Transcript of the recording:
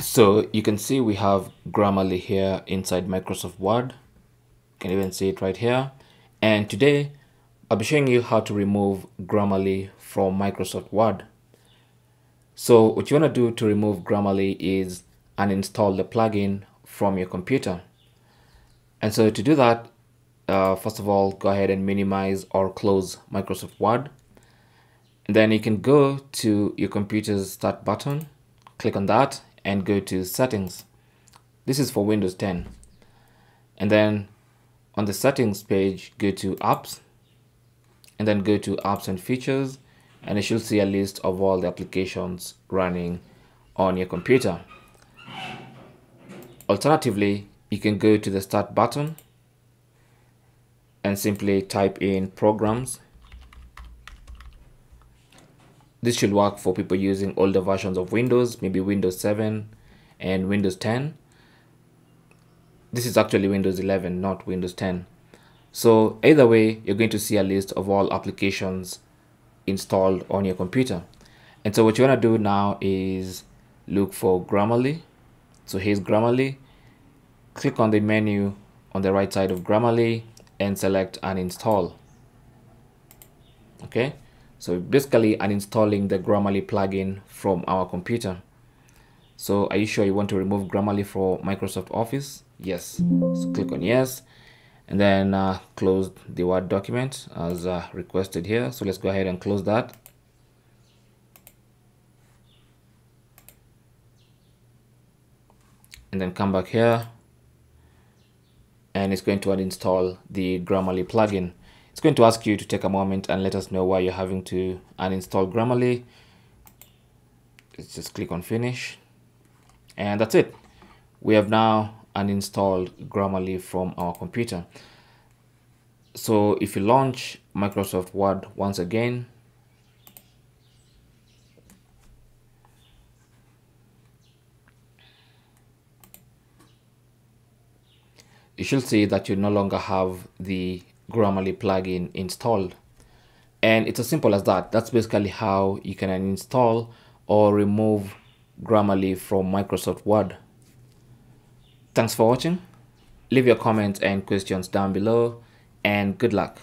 So you can see we have Grammarly here inside Microsoft Word. You can even see it right here. And today I'll be showing you how to remove Grammarly from Microsoft Word. So what you want to do to remove Grammarly is uninstall the plugin from your computer. And so to do that, uh, first of all, go ahead and minimize or close Microsoft Word. And then you can go to your computer's start button, click on that and go to settings. This is for Windows 10. And then on the settings page, go to apps and then go to apps and features and you should see a list of all the applications running on your computer. Alternatively, you can go to the start button and simply type in programs. This should work for people using older versions of Windows, maybe Windows 7 and Windows 10. This is actually Windows 11, not Windows 10. So either way, you're going to see a list of all applications installed on your computer. And so what you want to do now is look for Grammarly. So here's Grammarly. Click on the menu on the right side of Grammarly and select uninstall. Okay, so basically uninstalling the Grammarly plugin from our computer. So are you sure you want to remove Grammarly for Microsoft Office? Yes. So click on yes and then uh, close the Word document as uh, requested here. So let's go ahead and close that. And then come back here and it's going to uninstall the Grammarly plugin. It's going to ask you to take a moment and let us know why you're having to uninstall Grammarly. Let's just click on finish. And that's it. We have now uninstalled Grammarly from our computer. So if you launch Microsoft Word once again, you should see that you no longer have the Grammarly plugin installed. And it's as simple as that. That's basically how you can install or remove Grammarly from Microsoft Word. Thanks for watching. Leave your comments and questions down below and good luck.